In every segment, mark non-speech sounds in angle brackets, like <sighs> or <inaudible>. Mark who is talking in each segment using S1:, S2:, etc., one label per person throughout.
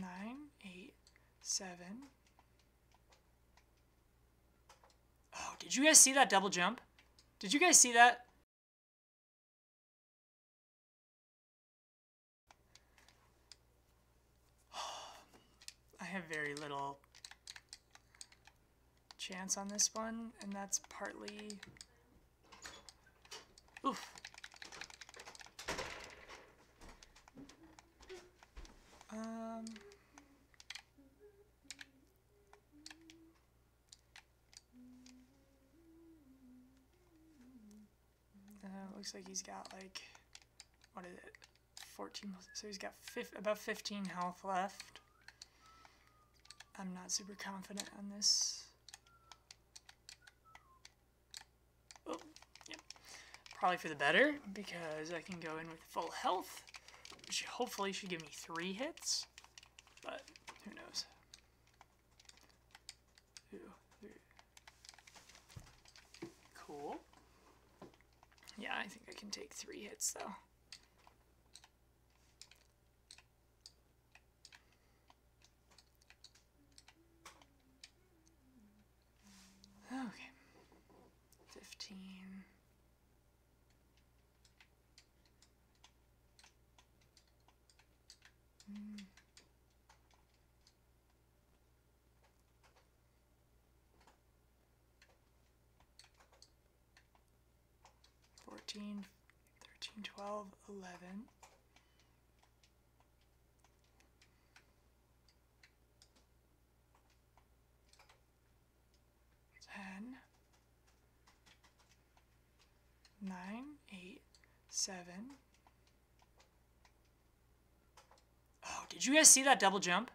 S1: nine, eight, seven. Oh, did you guys see that double jump? Did you guys see that? <sighs> I have very little chance on this one, and that's partly... Oof. Um... looks like he's got like, what is it? 14, so he's got about 15 health left. I'm not super confident on this. Oh. Probably for the better, because I can go in with full health, which hopefully should give me three hits, but who knows. Two, three. Cool. Yeah, I think I can take three hits, though. Okay. 15. 13, 13, 12, 11. Ten, nine, eight, seven. Oh, did you guys see that double jump?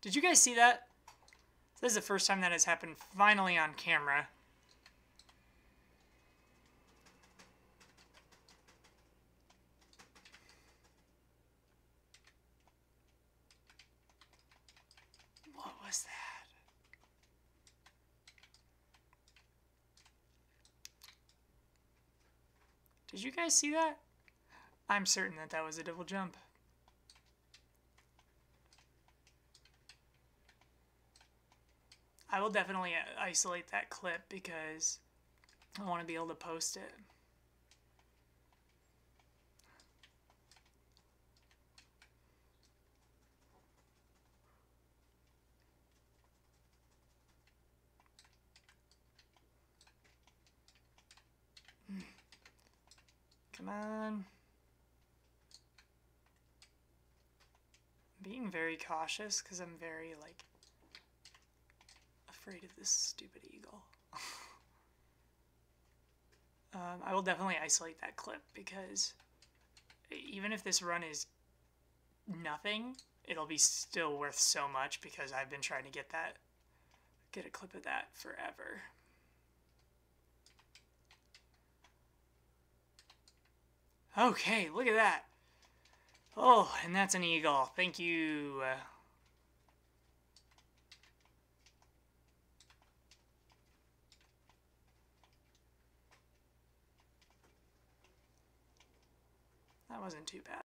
S1: Did you guys see that? This is the first time that has happened finally on camera. Did you guys see that? I'm certain that that was a double jump. I will definitely uh, isolate that clip because I want to be able to post it. Come on. being very cautious because I'm very, like, afraid of this stupid eagle. <laughs> um, I will definitely isolate that clip because even if this run is nothing, it'll be still worth so much because I've been trying to get that, get a clip of that forever. Okay, look at that. Oh, and that's an eagle. Thank you. Uh, that wasn't too bad.